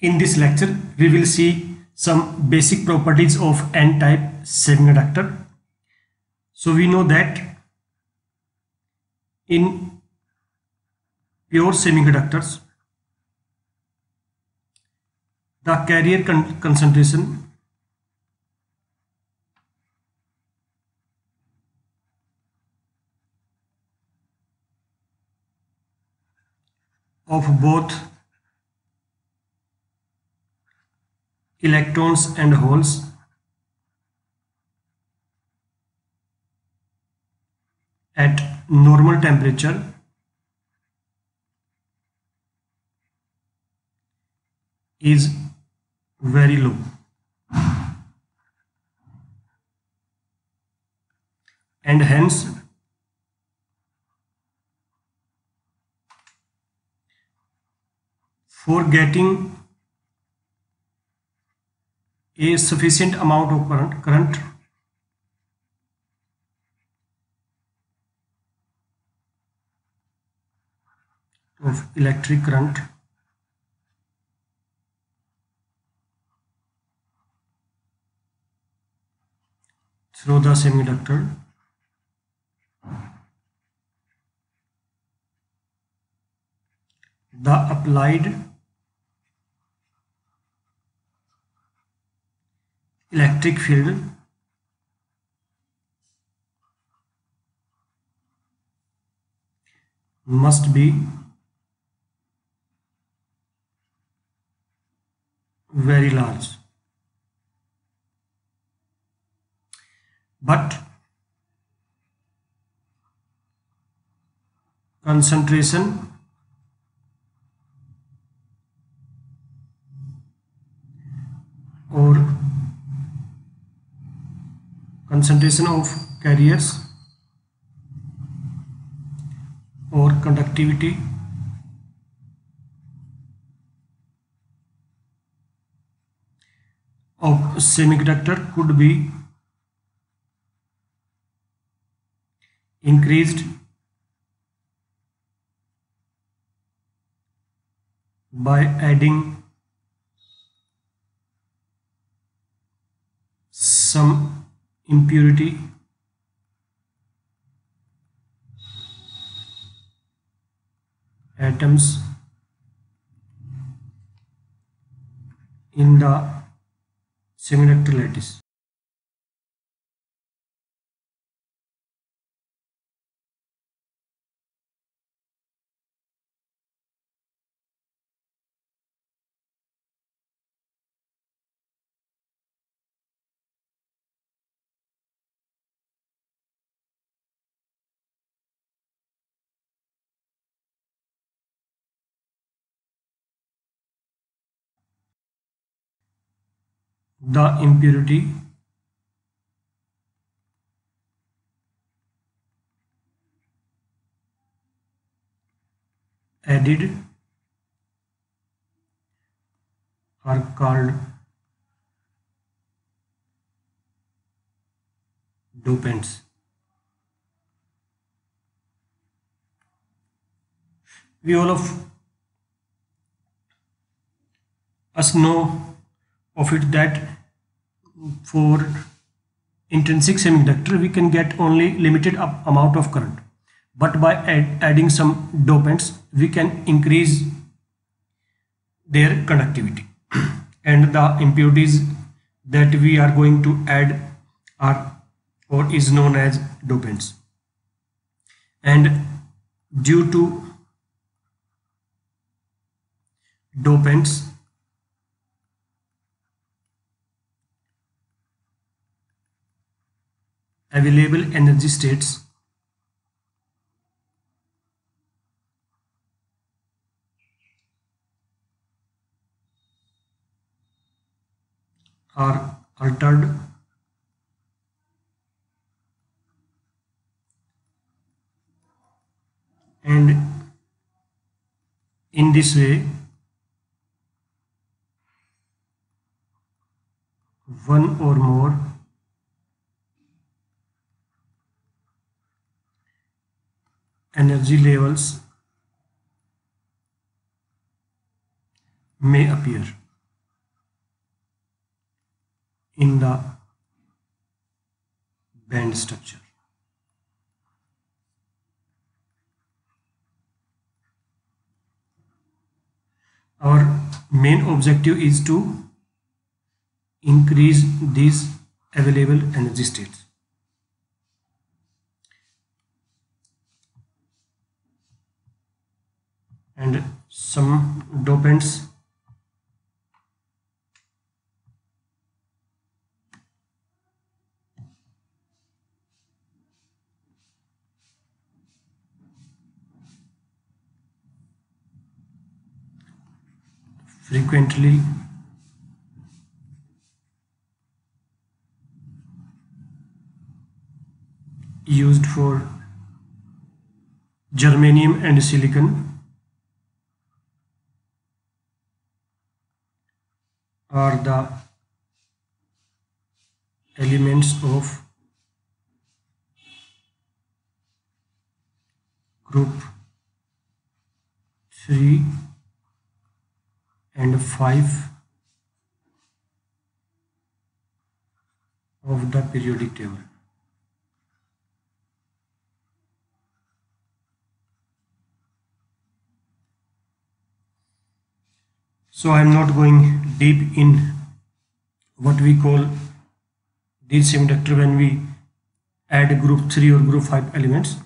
In this lecture, we will see some basic properties of n-type semiconductor. So we know that in pure semiconductors, the carrier con concentration of both electrons and holes at normal temperature is very low. And hence for getting a sufficient amount of current, current. Of electric current. Through the semiconductor. The applied electric field. Must be very large. But concentration or concentration of carriers or conductivity. Of semiconductor could be increased by adding some impurity atoms in the semiconductor lattice. The impurity. Added are called dopants. We all of us know of it that for intrinsic semiconductor we can get only limited amount of current. But by add, adding some dopants we can increase their conductivity. And the impurities that we are going to add are or is known as dopants. And due to dopants available energy states are altered and in this way one or more energy levels may appear in the band structure. Our main objective is to increase these available energy states. And some dopants. Frequently used for germanium and silicon are the elements of group 3 and 5 of the periodic table. So I am not going deep in what we call these semiconductor when we add group 3 or group 5 elements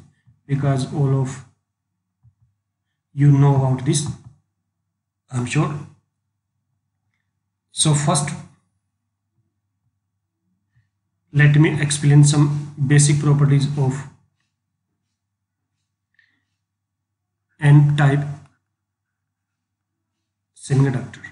because all of you know about this I'm sure. So first let me explain some basic properties of n-type semiconductor.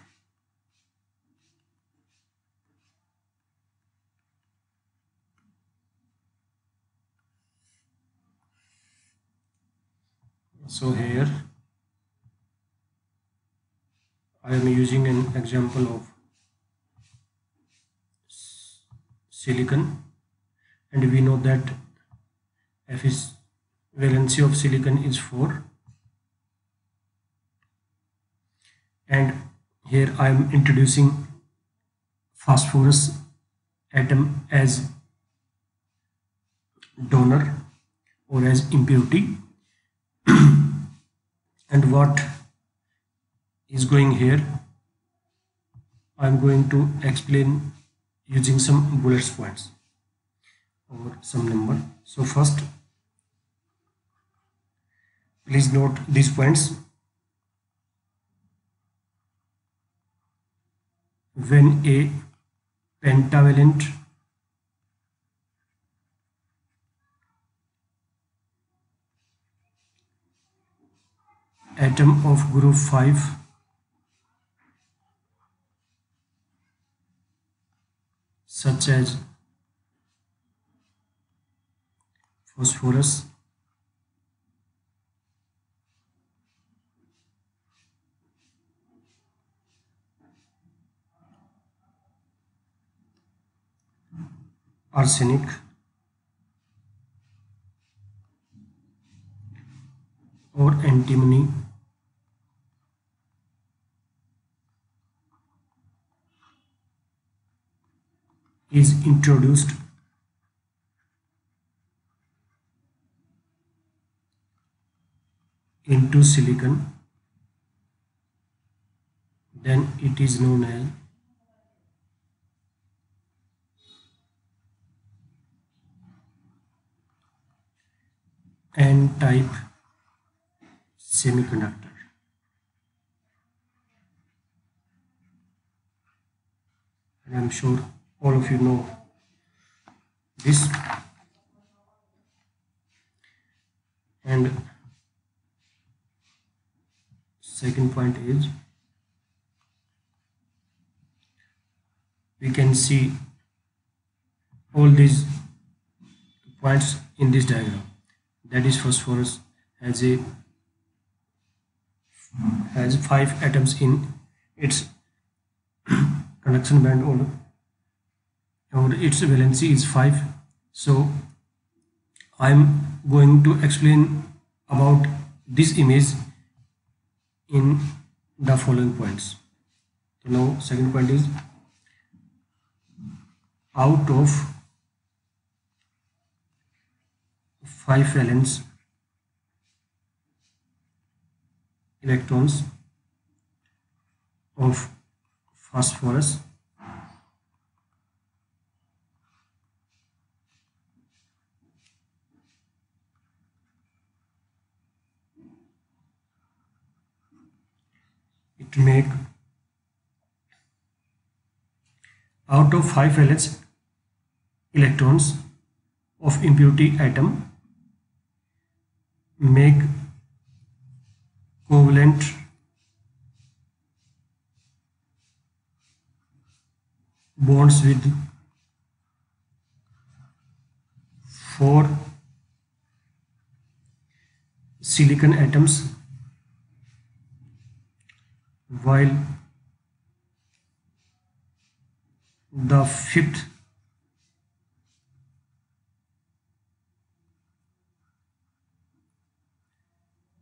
So here I am using an example of silicon and we know that F is valency of silicon is 4 and here I am introducing phosphorus atom as donor or as impurity. And what is going here? I'm going to explain using some bullet points or some number. So first please note these points when a pentavalent atom of group 5 such as phosphorus arsenic. Or antimony. Is introduced. Into silicon. Then it is known as n-type semiconductor. And I'm sure all of you know this. And second point is we can see all these points in this diagram that is phosphorus has a has five atoms in its conduction band or or its valency is 5 so I'm going to explain about this image in the following points. So now second point is out of 5 valence electrons of phosphorus. It make out of 5 valence electrons of impurity atom make covalent bonds with four silicon atoms while the fifth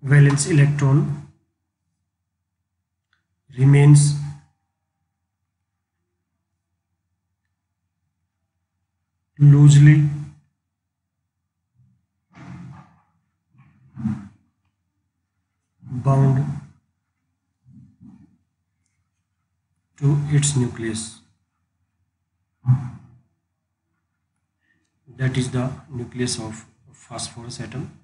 valence electron remains loosely bound to its nucleus. That is the nucleus of phosphorus atom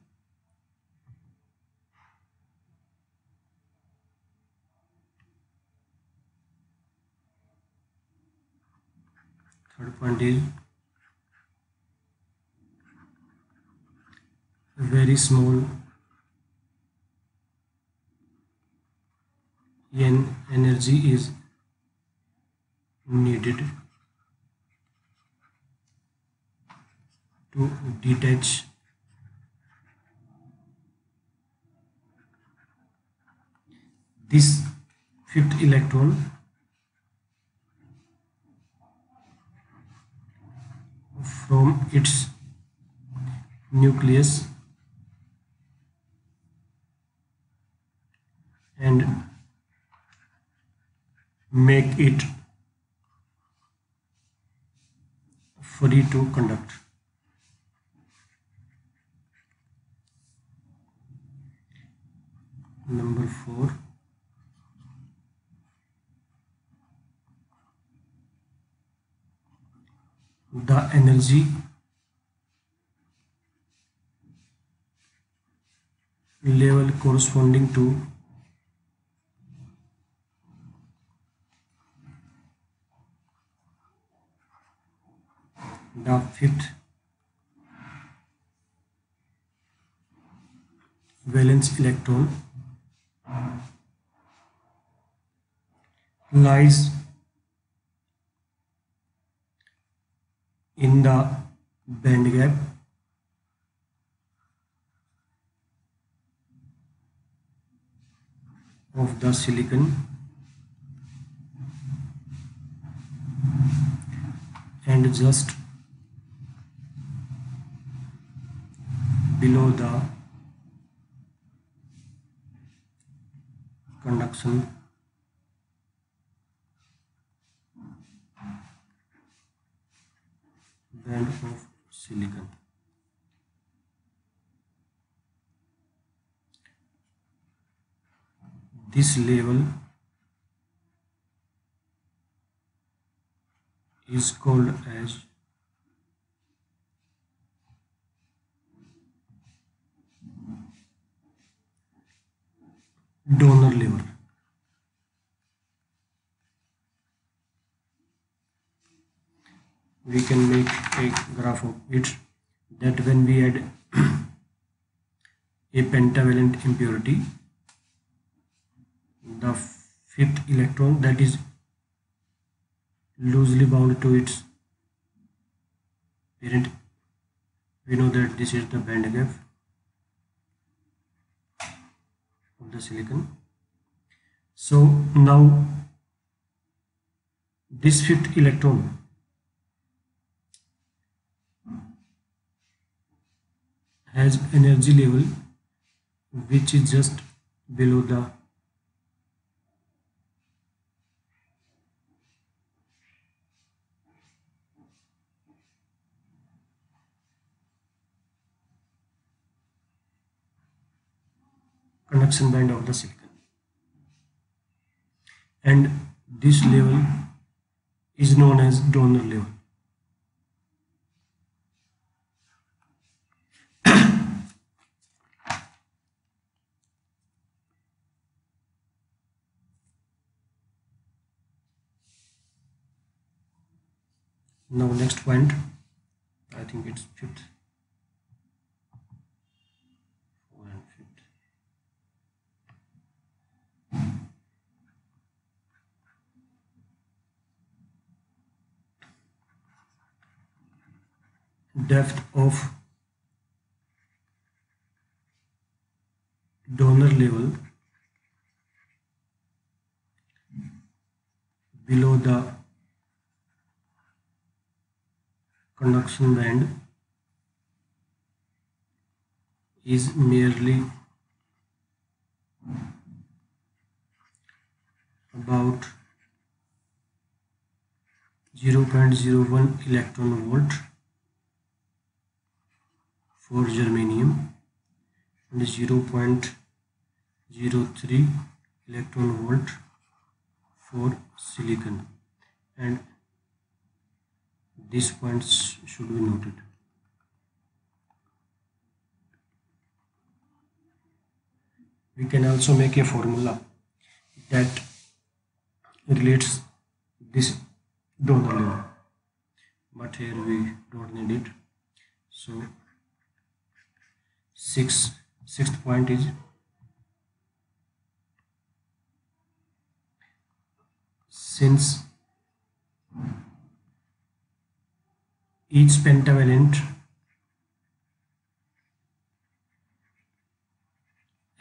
third point is very small n energy is needed to detach this fifth electron from its nucleus and make it free to conduct. Number four. The energy. Level corresponding to the fifth valence electron lies in the band gap. Of the silicon. And just below the conduction band of silicon. This level is called as donor level. We can make a graph of it that when we add a pentavalent impurity, the fifth electron that is loosely bound to its parent, we know that this is the band gap of the silicon. So now this fifth electron has energy level which is just below the conduction band of the silicon. And this level is known as donor level. Now next point. I think it's fifth. Depth of donor level below the conduction band is merely about 0.01 electron volt for germanium and 0.03 electron volt for silicon. And these points should be noted. We can also make a formula that relates this donor level but here we don't need it so six, sixth point is since each pentavalent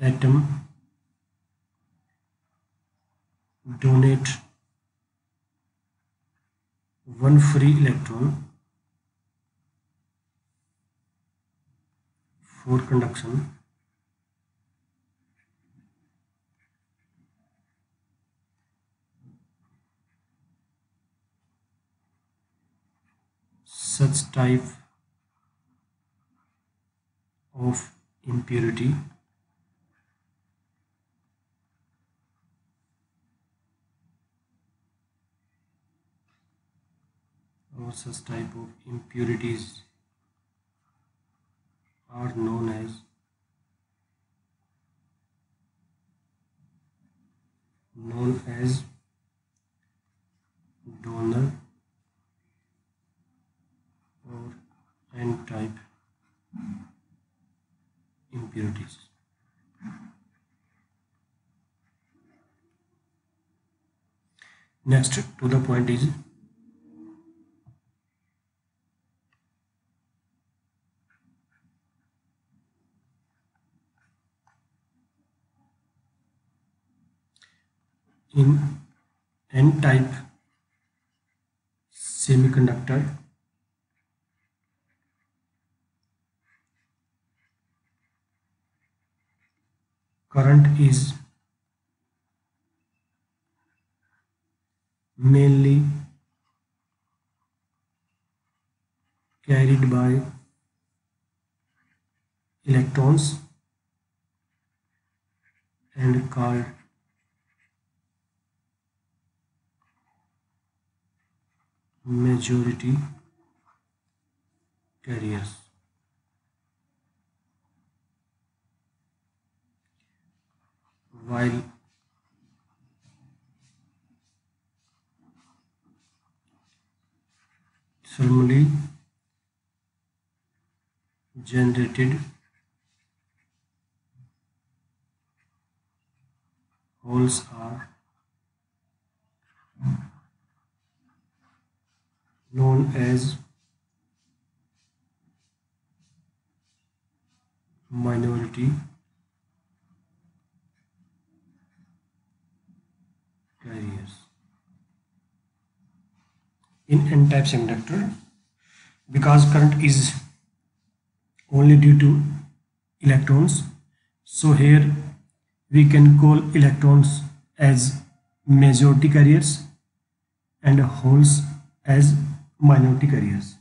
atom donate one free electron for conduction such type of impurity. Or such type of impurities are known as known as donor or n-type impurities. Next to the point is in n-type semiconductor current is mainly carried by electrons and called majority carriers while thermally generated holes are known as minority carriers. In n-type semiconductor, because current is only due to electrons, so here we can call electrons as majority carriers and holes as minority carriers.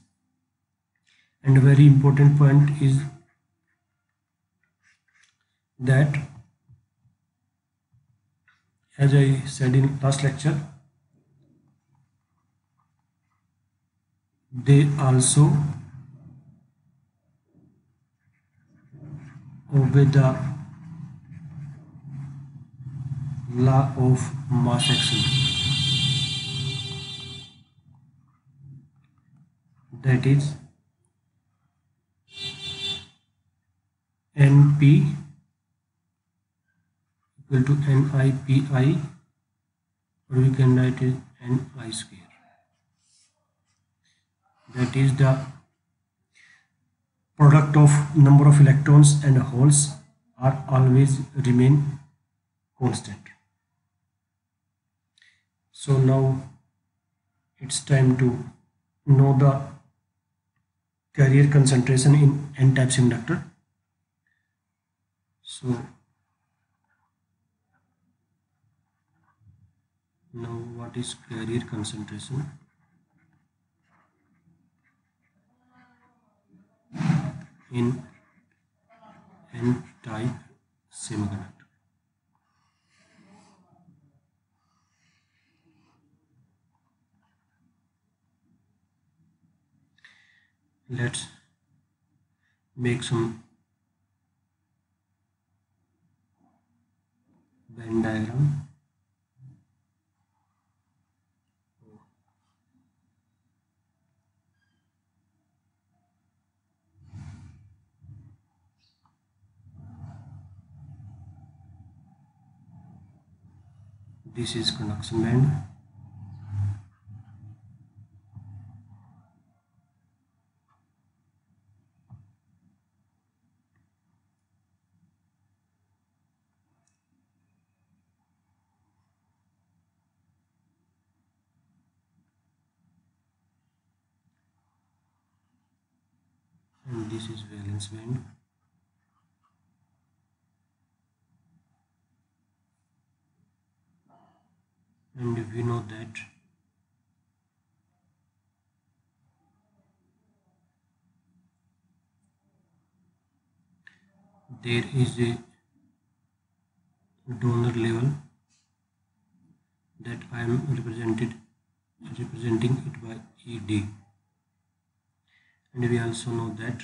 And a very important point is that as I said in last lecture they also obey the law of mass action. That is np equal to nipi or we can write it ni square that is the product of number of electrons and holes are always remain constant. So now it's time to know the carrier concentration in n-type semiconductor so now what is carrier concentration in n-type semiconductor. Let's make some Venn diagram this is conduction band and this is valence band and we know that? There is a donor level that I am represented representing it by ED and we also know that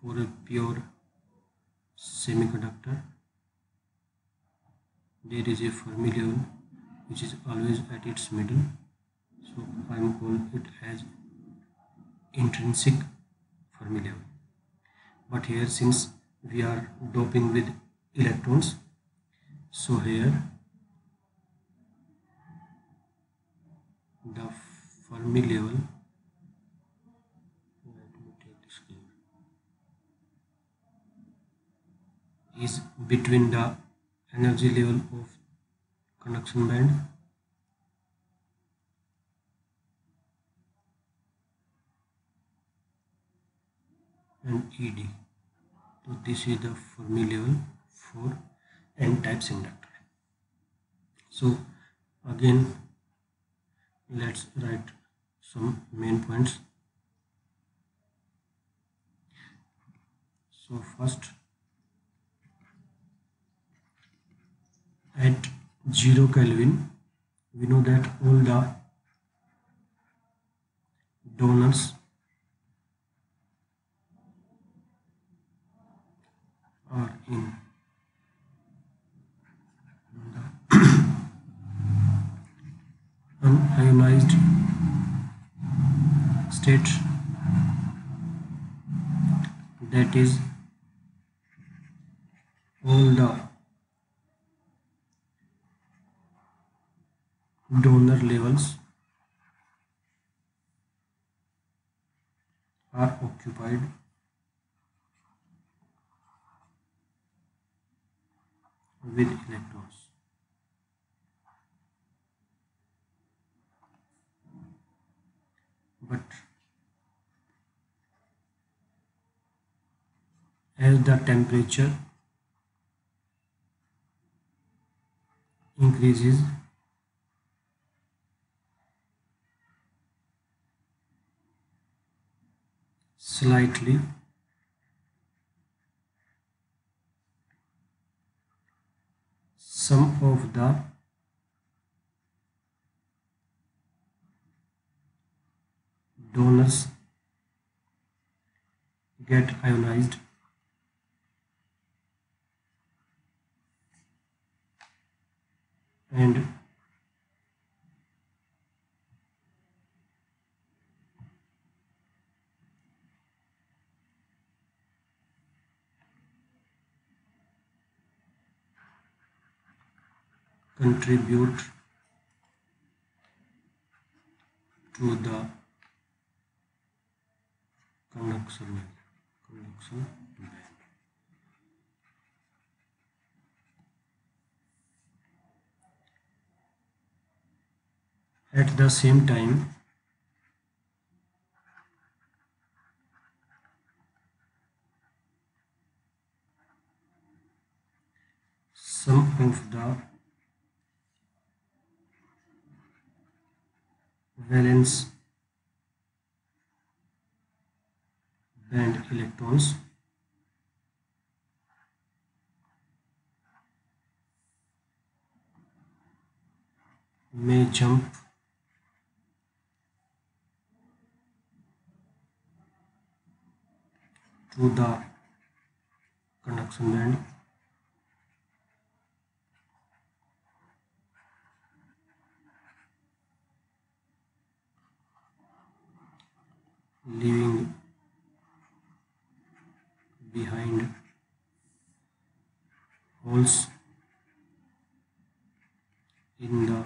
for a pure semiconductor there is a Fermi level which is always at its middle. So I am call it as intrinsic Fermi level but here since we are doping with electrons so here the Fermi level is between the energy level of conduction band and ED. So this is the Fermi level for n-type semiconductor. So again let's write some main points. So first at 0 Kelvin. We know that all the donors are in. The unionized state. That is all the donor levels are occupied with electrons. But as the temperature increases slightly. Some of the donors get ionized. And contribute to the conduction conduction band. At the same time, some of the valence band electrons. May jump. To the conduction band leaving behind holes in the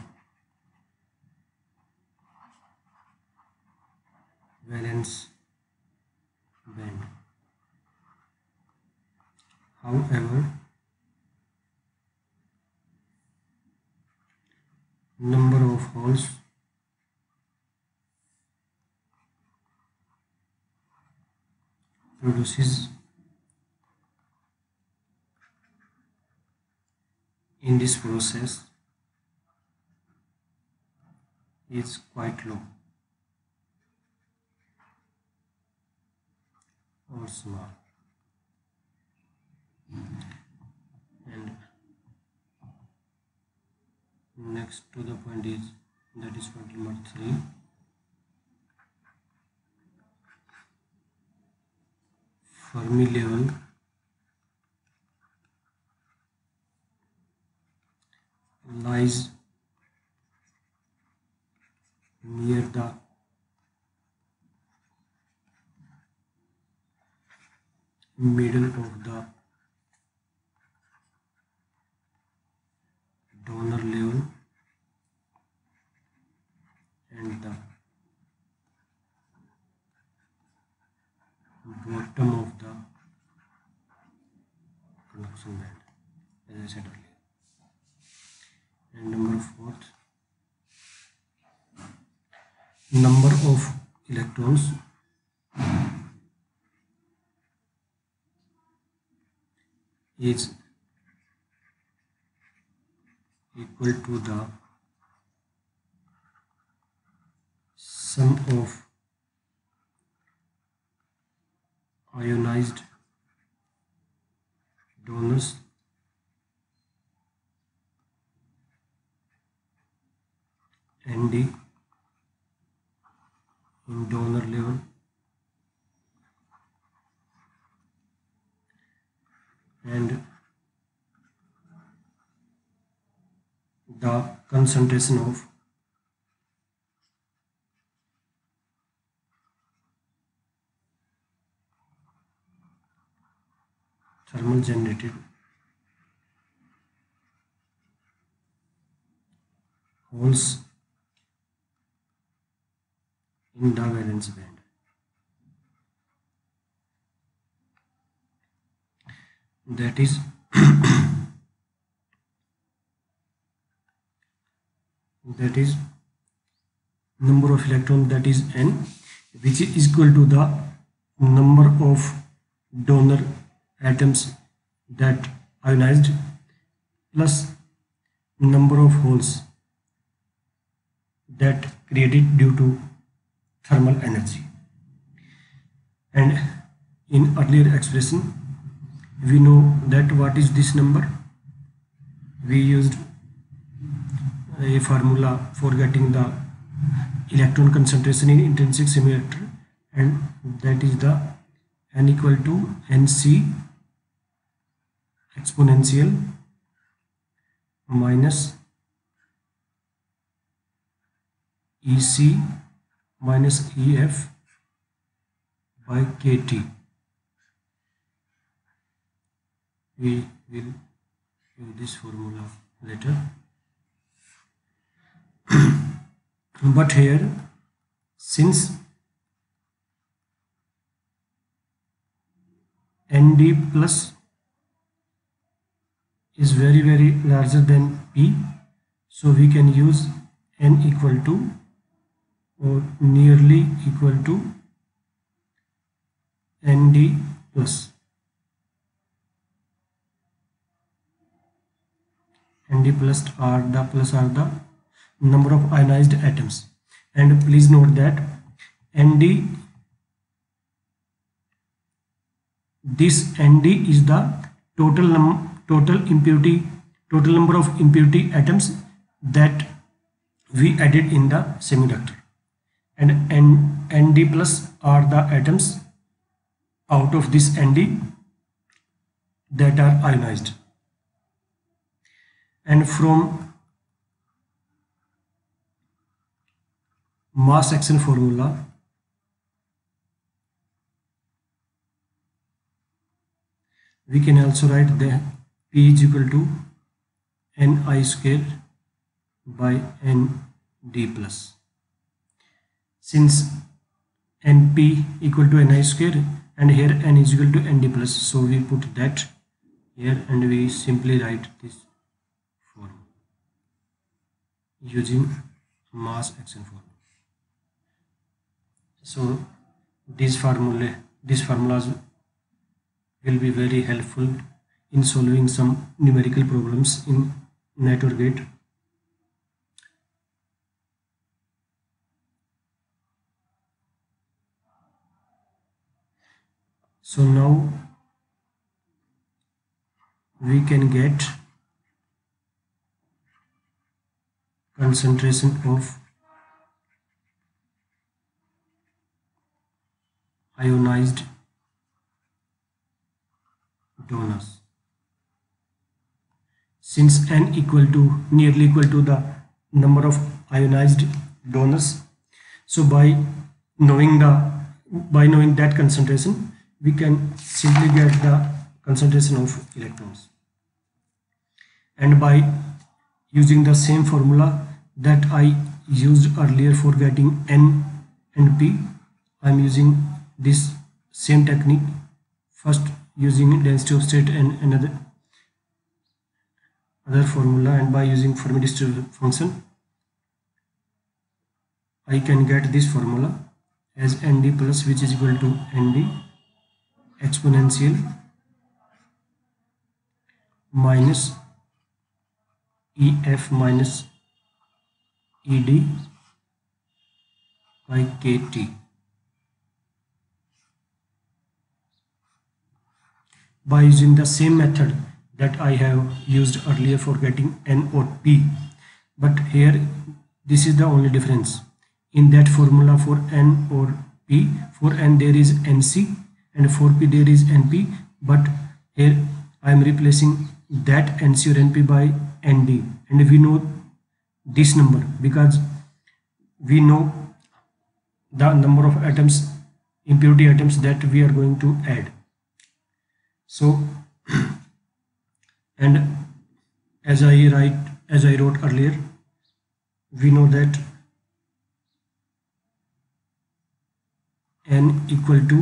valence band. However, number of holes in this process is quite low. Or small. And next to the point is that is point number 3 Fermi level lies near the middle of the donor level and the bottom of the conduction band as I said earlier and number fourth number of electrons is equal to the sum of ionized donors. ND in donor level. And the concentration of thermal generated holes in the valence band. That is that is number of electron that is n which is equal to the number of donor atoms that ionized plus number of holes that created due to thermal energy. And in earlier expression we know that what is this number? We used a formula for getting the electron concentration in intrinsic semiconductor and that is the n equal to nc exponential minus ec minus ef by kt we will use this formula later. But here since nd plus is very very larger than p. So we can use n equal to or nearly equal to nd plus. Nd plus are the plus are the number of ionized atoms. And please note that nd this nd is the total num total impurity total number of impurity atoms that we added in the semiconductor. And nd plus are the atoms out of this nd that are ionized. And from mass action formula we can also write the p is equal to ni square by nd plus. Since np equal to ni square and here n is equal to nd plus so we put that here and we simply write this form using mass action formula so these formula these formulas will be very helpful in solving some numerical problems in NET or GATE. So now we can get concentration of ionized donors since n equal to nearly equal to the number of ionized donors. So by knowing the by knowing that concentration we can simply get the concentration of electrons. And by using the same formula that I used earlier for getting N and P I'm using this same technique. First using density of state and another other formula and by using Fermi distribution function I can get this formula as nd plus which is equal to nd exponential minus ef minus ed by kt by using the same method that I have used earlier for getting N or P. But here this is the only difference. In that formula for N or P for N there is NC and for P there is NP but here I am replacing that NC or NP by ND and we know this number because we know the number of atoms impurity atoms that we are going to add. So and as I write as I wrote earlier we know that n equal to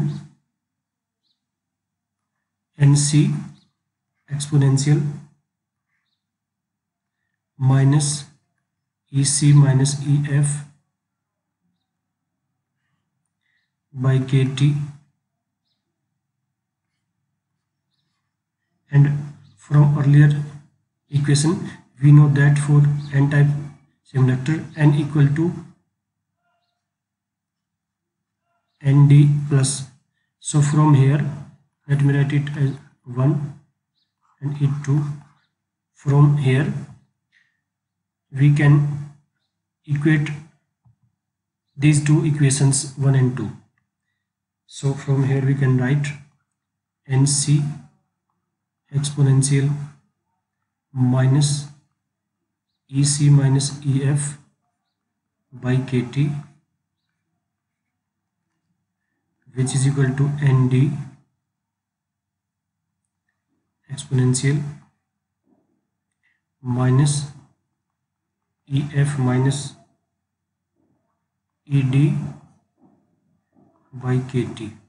nc exponential minus ec minus ef by kt. And from earlier equation we know that for n-type semiconductor n equal to nd plus. So from here let me write it as 1 and it 2 from here we can equate these two equations 1 and 2 so from here we can write nc exponential minus ec minus ef by kt which is equal to nd exponential minus ef minus ed by kt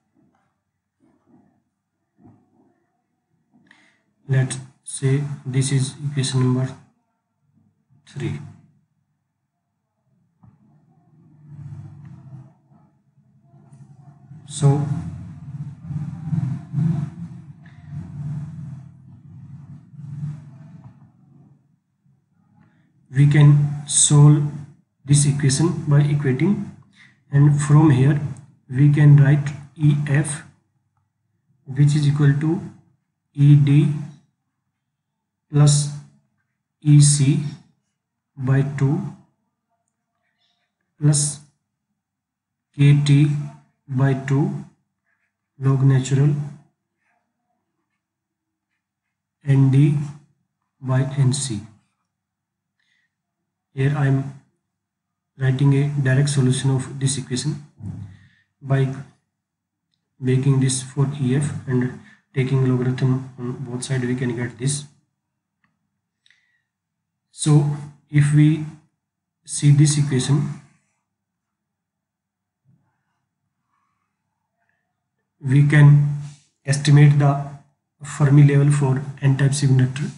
let's say this is equation number 3 so we can solve this equation by equating and from here we can write EF which is equal to ED plus EC by 2 plus KT by 2 log natural ND by NC here I am writing a direct solution of this equation by making this for EF and taking logarithm on both sides we can get this so if we see this equation we can estimate the Fermi level for n-type semiconductor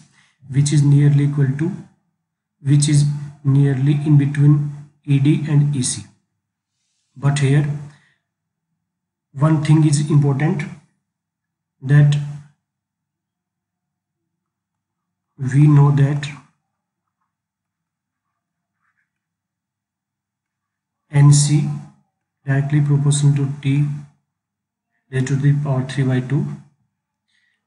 which is nearly equal to which is nearly in between ED and EC. But here one thing is important that we know that NC directly proportional to T raised to the power 3 by 2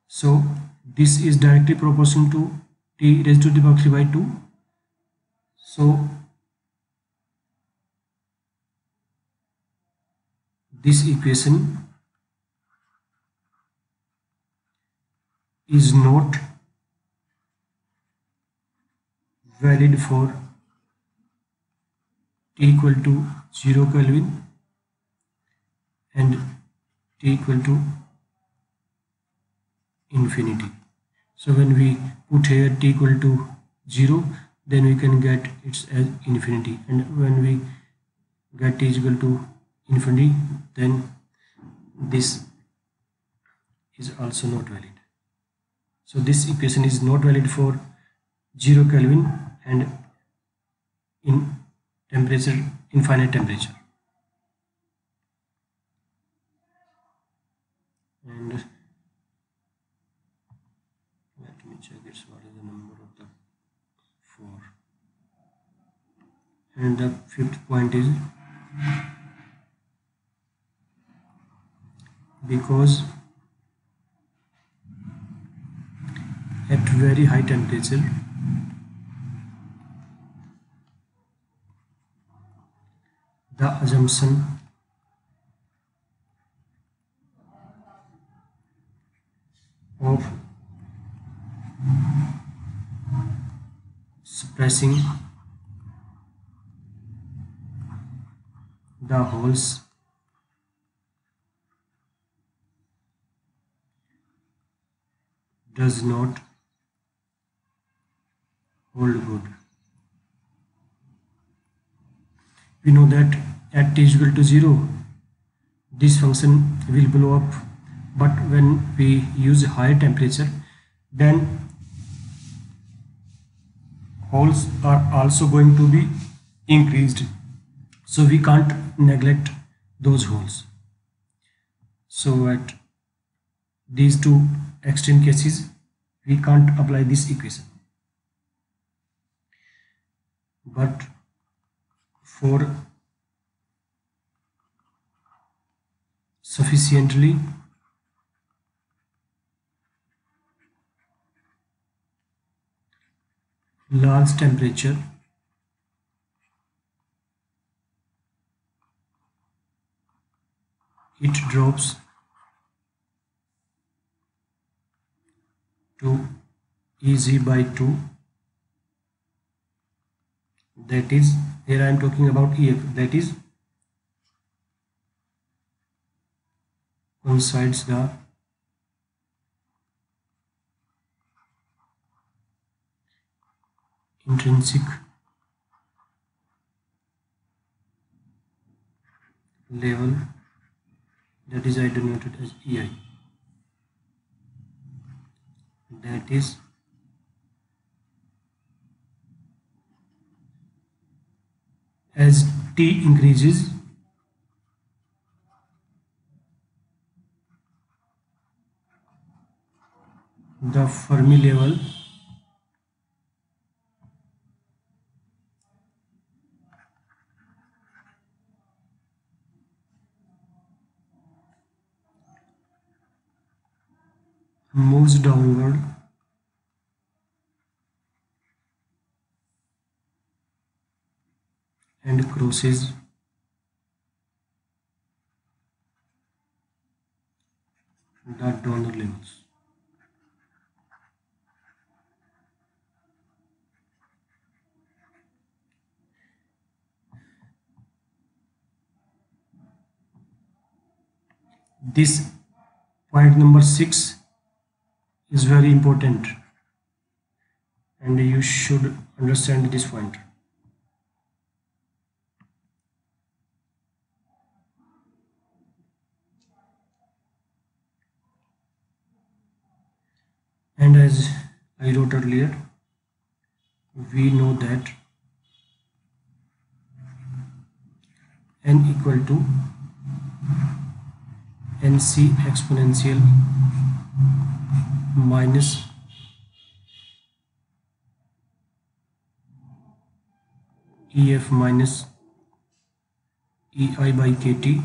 so this is directly proportional to T raised to the power 3 by 2 so this equation is not valid for equal to 0 Kelvin and t equal to infinity. So when we put here t equal to 0 then we can get it's as infinity and when we get t is equal to infinity then this is also not valid so this equation is not valid for 0 Kelvin and in temperature infinite temperature. And let me check it's what is the number of the 4 and the fifth point is because at very high temperature the assumption of suppressing. The holes. Does not. Hold good. We know that at t is equal to 0 this function will blow up. But when we use a higher temperature then holes are also going to be increased. So we can't neglect those holes. So at these two extreme cases we can't apply this equation. But for sufficiently Last temperature it drops to EZ by 2 that is here I am talking about EF that is coincides the intrinsic level that is I denoted as EI that is as T increases the Fermi level moves downward crosses the donor levels. This point number 6 is very important and you should understand this point. And as Earlier, we know that n equal to nc exponential minus ef minus ei by kt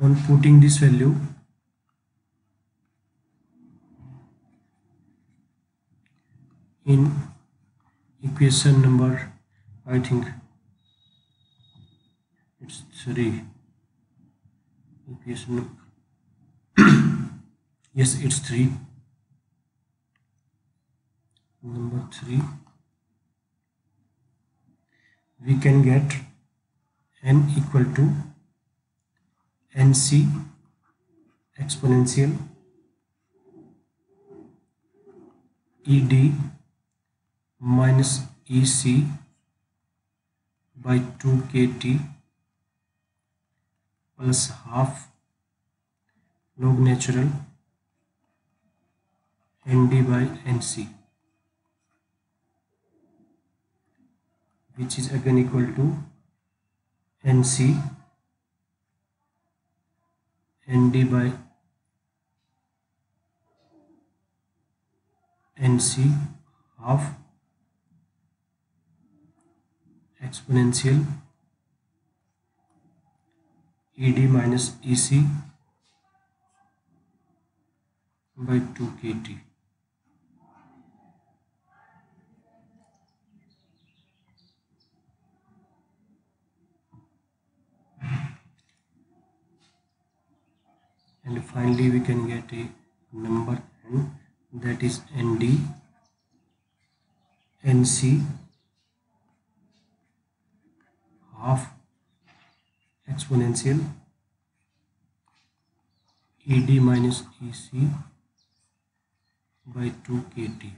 on putting this value. In equation number I think it's 3 equation yes it's 3 number 3 we can get n equal to nc exponential. Ed minus ec by 2 kt plus half log natural nd by nc which is again equal to nc nd by nc half exponential ed minus ec by 2 and finally we can get a number n that is nd nc half exponential ed minus ec by 2 kt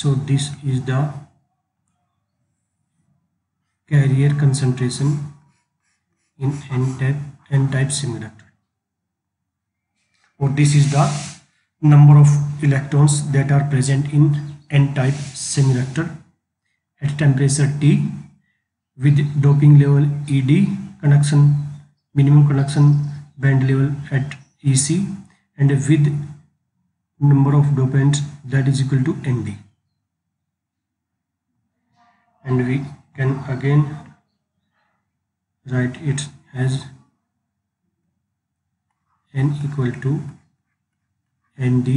so this is the carrier concentration in n-type n-type semiconductor. Or this is the number of electrons that are present in n-type semiconductor at temperature T with doping level ED conduction minimum conduction band level at EC and with number of dopants that is equal to ND and we can again write it as n equal to nd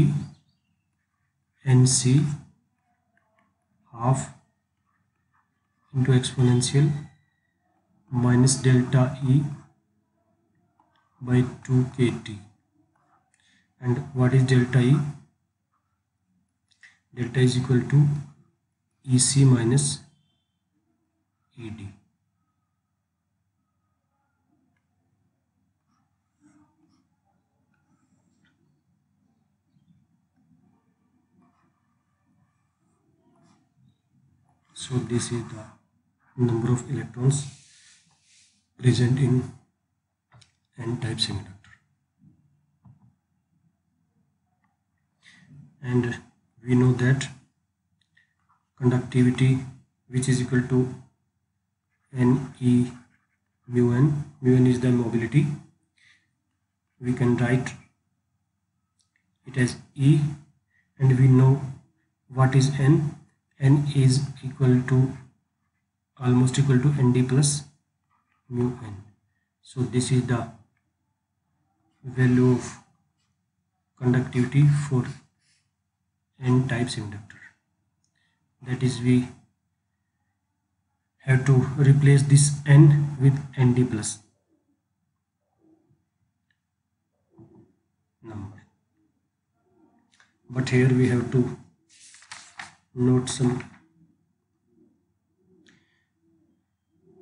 nc half into exponential minus delta e by 2 kt and what is delta e? Delta is equal to ec minus ed so this is the number of electrons present in n-type semiconductor. And we know that conductivity which is equal to n e mu n mu n is the mobility. We can write it as e and we know what is n n is equal to almost equal to nd plus mu n. So this is the value of conductivity for n types semiconductor that is we have to replace this n with nd plus number. But here we have to note some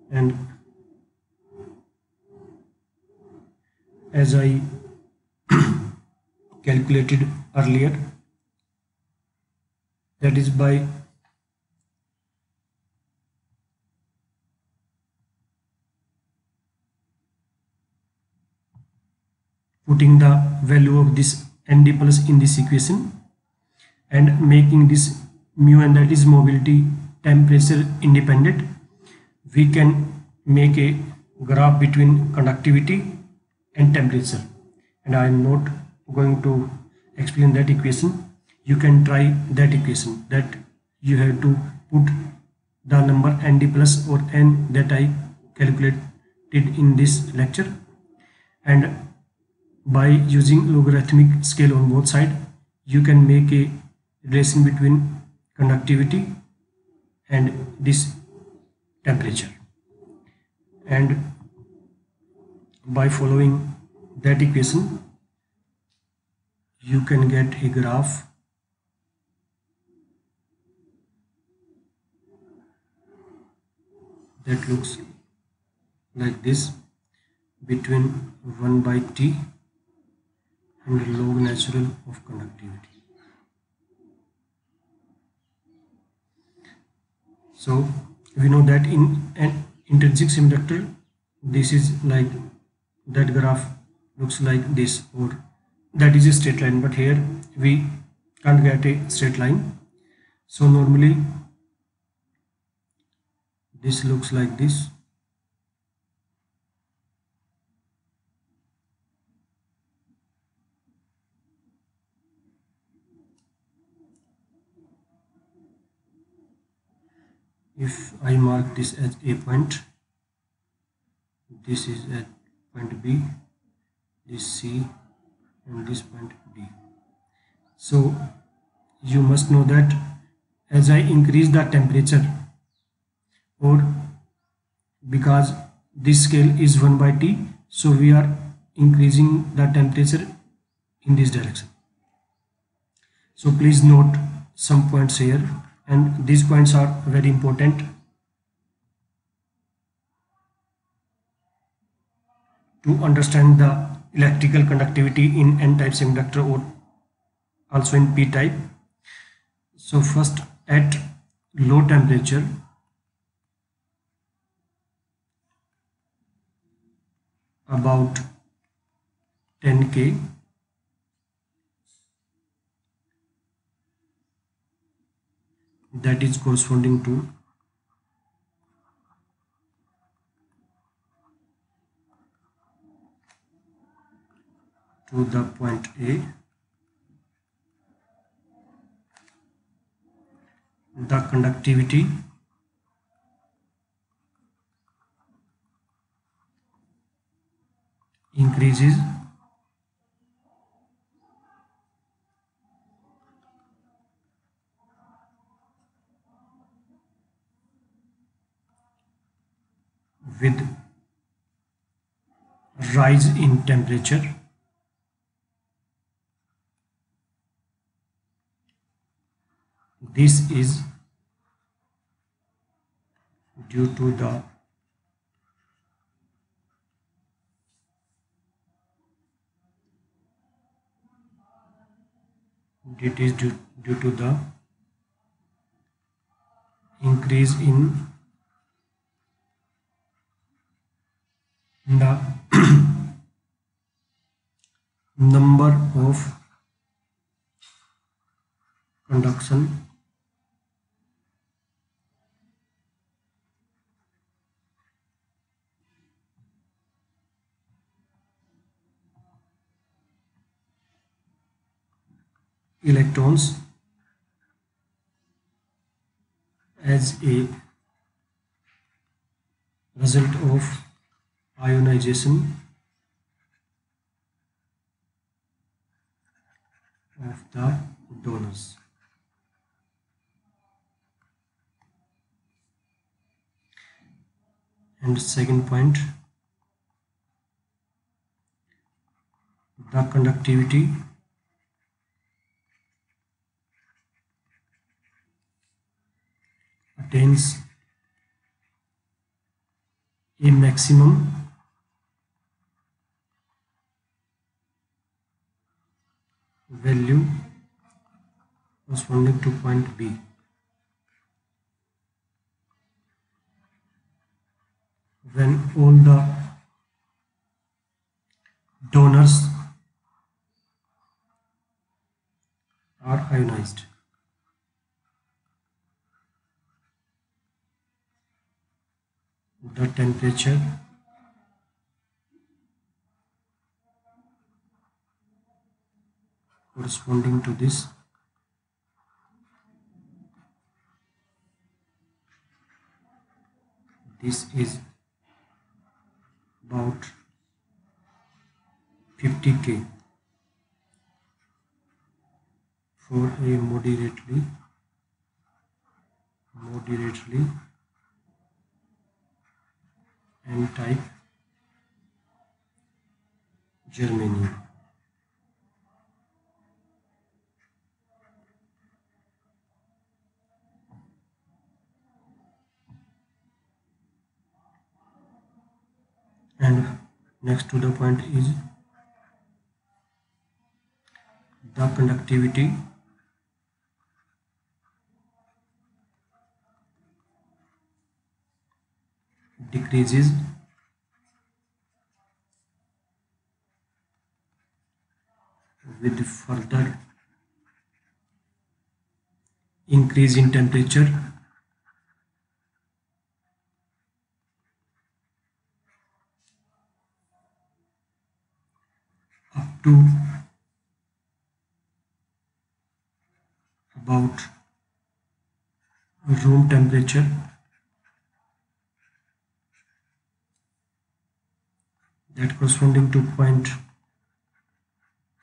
and as I calculated earlier that is by putting the value of this nd plus in this equation and making this mu and that is mobility temperature independent. We can make a graph between conductivity and temperature. And I am not going to explain that equation. You can try that equation that you have to put the number nd plus or n that I calculated in this lecture. And by using logarithmic scale on both side you can make a relation between conductivity and this temperature and by following that equation you can get a graph that looks like this between 1 by t and log natural of conductivity. So we know that in an intrinsic semiconductor this is like that graph looks like this or that is a straight line but here we can't get a straight line. So normally this looks like this if I mark this as a point this is at point B this C and this point D. So you must know that as I increase the temperature or because this scale is 1 by T so we are increasing the temperature in this direction. So please note some points here and these points are very important. To understand the electrical conductivity in n-type semiconductor or also in p-type. So first at low temperature. About 10k that is corresponding to to the point A. The conductivity increases with rise in temperature. This is due to the it is due, due to the increase in the number of conduction. Electrons as a result of ionization of the donors. And second point, the conductivity attains a maximum value corresponding to point B. When all the donors are ionized. The temperature corresponding to this. This is about 50 K for a moderately moderately n type germanium and next to the point is the conductivity. Decreases. With further increase in temperature up to about room temperature. That corresponding to point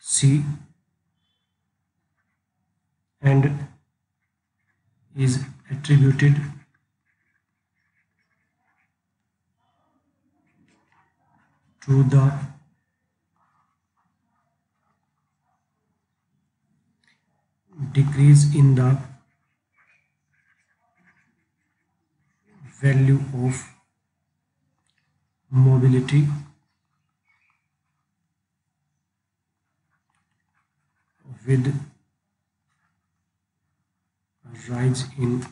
C. And is attributed to the decrease in the value of mobility with rise in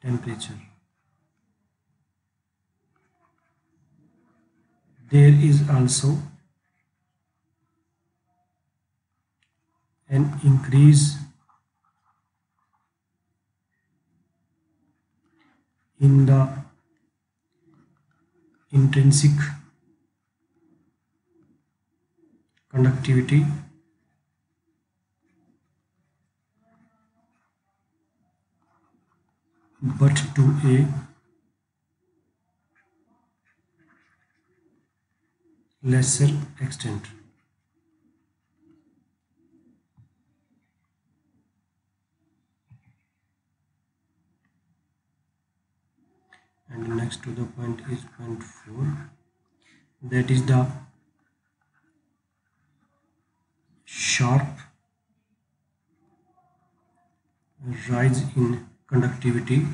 temperature. There is also an increase in the intrinsic conductivity but to a lesser extent. And next to the point is point 4 that is the sharp rise in conductivity.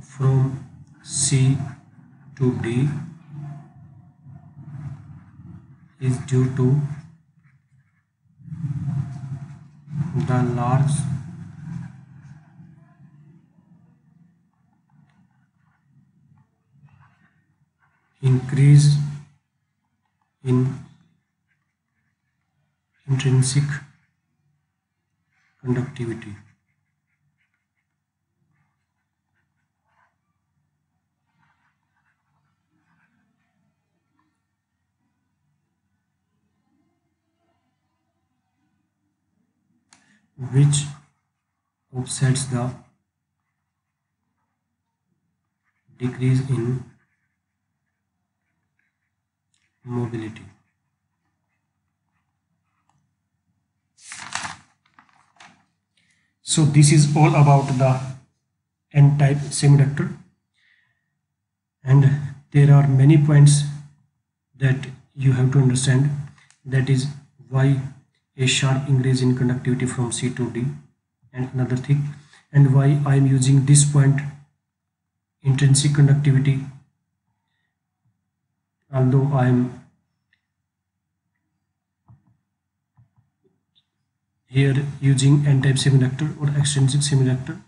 From C to D is due to the large increase in intrinsic conductivity. Which offsets the decrease in mobility. So this is all about the n-type semiconductor and there are many points that you have to understand that is why a sharp increase in conductivity from C to D. And another thing and why I am using this point intrinsic conductivity. Although I am here using n-type semiconductor or extrinsic semiconductor.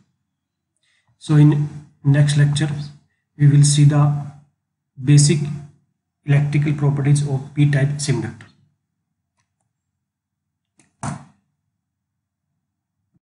So in next lecture we will see the basic electrical properties of p-type semiconductor